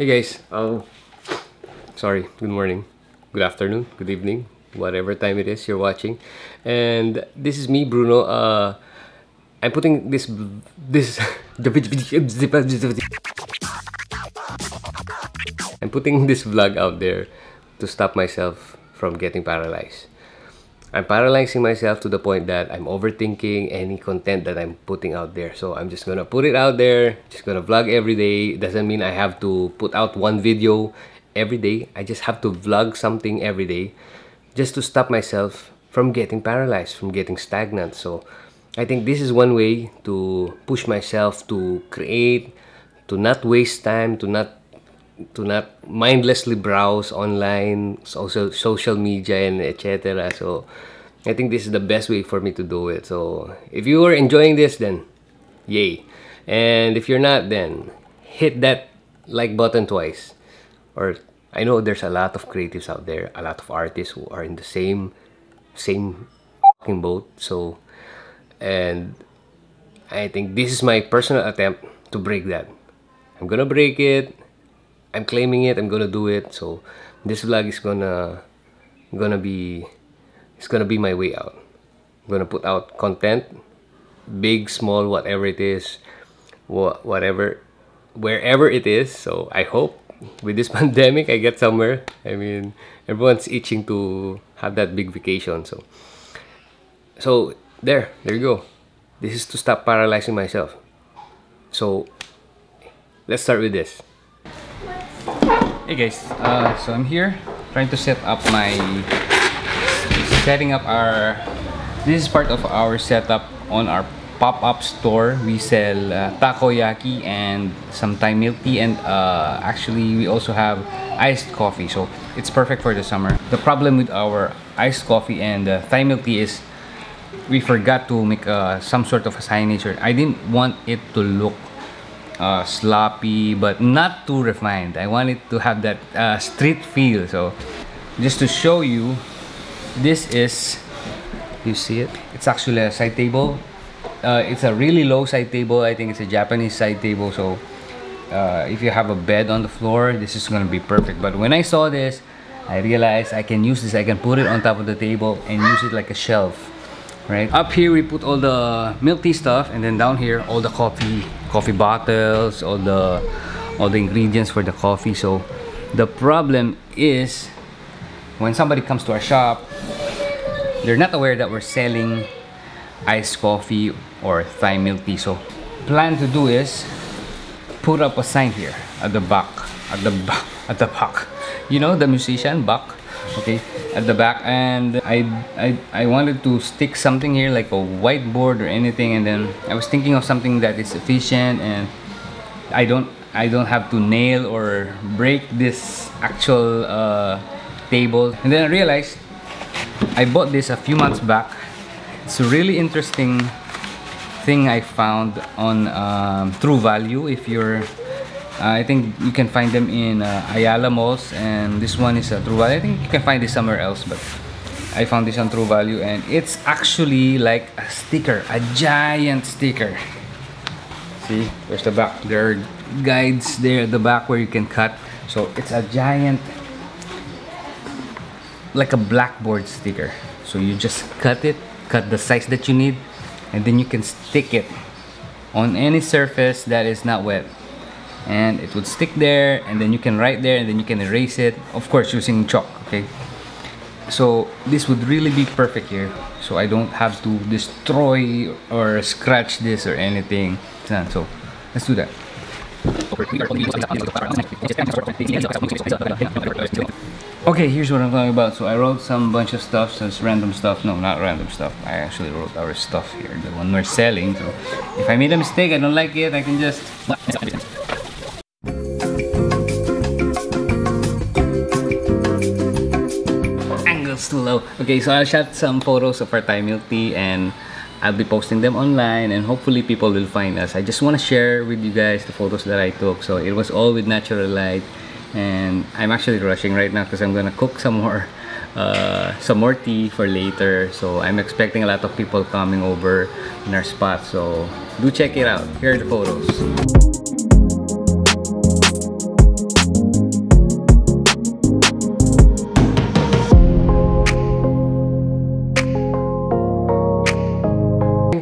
Hey guys, um, sorry, good morning, good afternoon, good evening, whatever time it is you're watching. And this is me, Bruno. Uh, I'm putting this, this, I'm putting this vlog out there to stop myself from getting paralyzed. I'm paralyzing myself to the point that I'm overthinking any content that I'm putting out there. So I'm just gonna put it out there, just gonna vlog every day. Doesn't mean I have to put out one video every day. I just have to vlog something every day just to stop myself from getting paralyzed, from getting stagnant. So I think this is one way to push myself to create, to not waste time, to not to not mindlessly browse online, social social media and etc. So I think this is the best way for me to do it. So if you are enjoying this, then yay. And if you're not, then hit that like button twice. Or I know there's a lot of creatives out there, a lot of artists who are in the same same boat. So and I think this is my personal attempt to break that. I'm gonna break it I'm claiming it. I'm gonna do it. So this vlog is gonna gonna be it's gonna be my way out. I'm gonna put out content, big, small, whatever it is, wh whatever, wherever it is. So I hope with this pandemic I get somewhere. I mean, everyone's itching to have that big vacation. So so there, there you go. This is to stop paralyzing myself. So let's start with this. Hey guys, uh, so I'm here trying to set up my setting up our this is part of our setup on our pop-up store. We sell uh, takoyaki and some Thai milk tea and uh, actually we also have iced coffee. So it's perfect for the summer. The problem with our iced coffee and uh, Thai milk tea is we forgot to make uh, some sort of a signage I didn't want it to look uh, sloppy but not too refined. I want it to have that uh, street feel so just to show you this is you see it? It's actually a side table. Uh, it's a really low side table. I think it's a Japanese side table so uh, if you have a bed on the floor this is gonna be perfect. But when I saw this I realized I can use this. I can put it on top of the table and use it like a shelf right? Up here we put all the milk tea stuff and then down here all the coffee coffee bottles all the all the ingredients for the coffee. So the problem is when somebody comes to our shop they're not aware that we're selling iced coffee or Thai milk tea. So plan to do is put up a sign here at the back at the back at the back. You know the musician back okay at the back and I, I I wanted to stick something here like a whiteboard or anything and then I was thinking of something that is efficient and I don't I don't have to nail or break this actual uh, table. And then I realized I bought this a few months back. It's a really interesting thing I found on um, True Value if you're I think you can find them in uh, Ayala malls and this one is a True Value. I think you can find this somewhere else but I found this on True Value and it's actually like a sticker, a giant sticker. See, there's the back. There are guides there at the back where you can cut. So it's a giant, like a blackboard sticker. So you just cut it, cut the size that you need, and then you can stick it on any surface that is not wet and it would stick there and then you can write there and then you can erase it of course using chalk okay? So this would really be perfect here so I don't have to destroy or scratch this or anything. So let's do that. Okay here's what I'm talking about. So I wrote some bunch of stuff so it's random stuff. No not random stuff. I actually wrote our stuff here the one we're selling so if I made a mistake I don't like it I can just too low. Okay, so I shot some photos of our Thai milk tea and I'll be posting them online and hopefully people will find us. I just want to share with you guys the photos that I took. So it was all with natural light and I'm actually rushing right now because I'm gonna cook some more uh, some more tea for later. So I'm expecting a lot of people coming over in our spot. So do check it out. Here are the photos.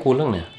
我愣了。